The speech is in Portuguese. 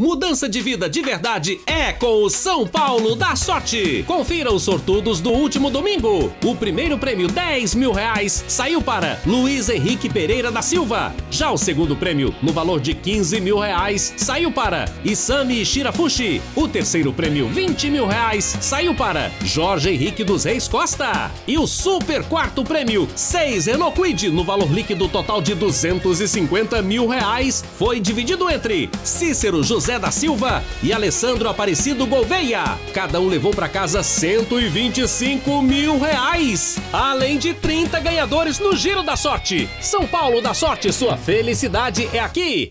Mudança de vida de verdade é com o São Paulo da Sorte. Confira os sortudos do último domingo. O primeiro prêmio, 10 mil reais, saiu para Luiz Henrique Pereira da Silva. Já o segundo prêmio, no valor de 15 mil reais, saiu para Isami Shirafushi. O terceiro prêmio, 20 mil reais, saiu para Jorge Henrique dos Reis Costa. E o super quarto prêmio, 6 Renault Quid, no valor líquido total de 250 mil reais, foi dividido entre Cícero José José da Silva e Alessandro Aparecido Gouveia. Cada um levou para casa 125 mil reais. Além de 30 ganhadores no Giro da Sorte. São Paulo da Sorte, sua felicidade é aqui.